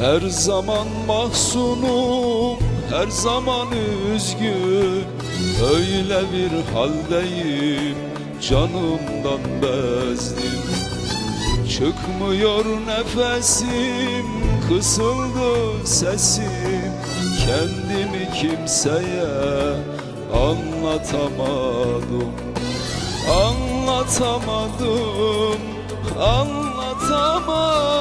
Her zaman mahzunum, her zaman üzgün. Öyle bir haldeyim, canımdan bezdim. Çıkmıyor nefesim, kısıldı sesim. Kendimi kimseye anlatamadım. Anlatamadım, anlatamadım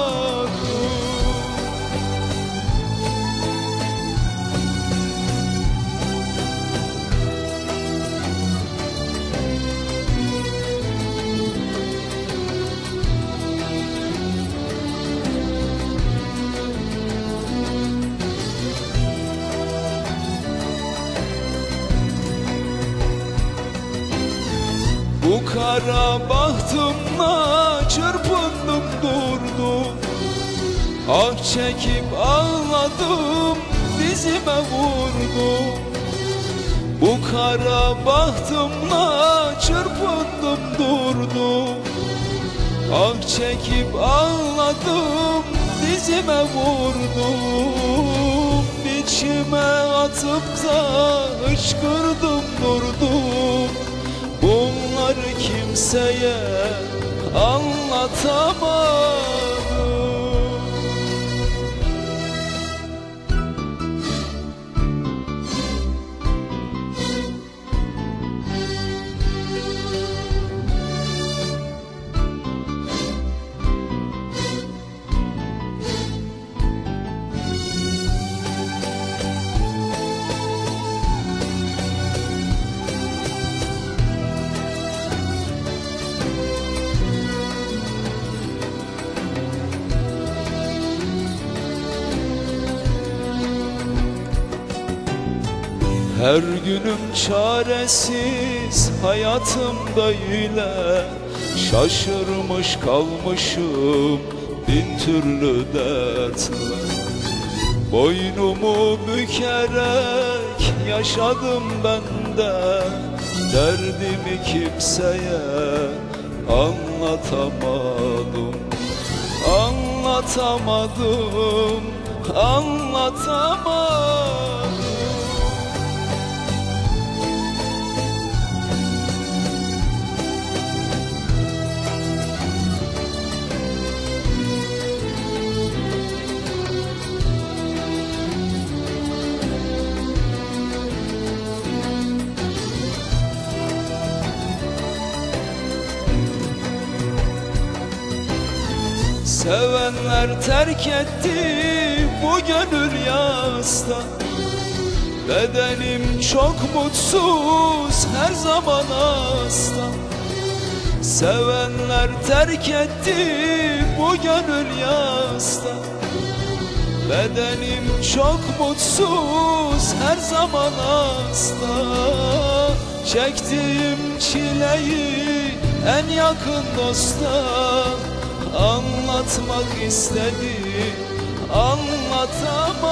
Bu kara bahtımla çırpındım durdum Ah çekip ağladım dizime vurdum Bu kara bahtımla çırpındım durdum Ah çekip ağladım dizime vurdum İçime atıp da hıçkırdım durdum kimseye anlatamadım Her günüm çaresiz hayatım böyle. Şaşırmış kalmışım bin türlü dertle. Boynumu bükerek yaşadım ben de. Derdimi kimseye anlatamadım. Anlatamadım, anlatamadım Sevenler terk etti bu gönül yasta. Bedenim çok mutsuz her zaman hasta. Sevenler terk etti bu gönül yasta. Bedenim çok mutsuz her zaman hasta. Çektiğim çileyi en yakın dosta Anlatmak istedim. Anlatamam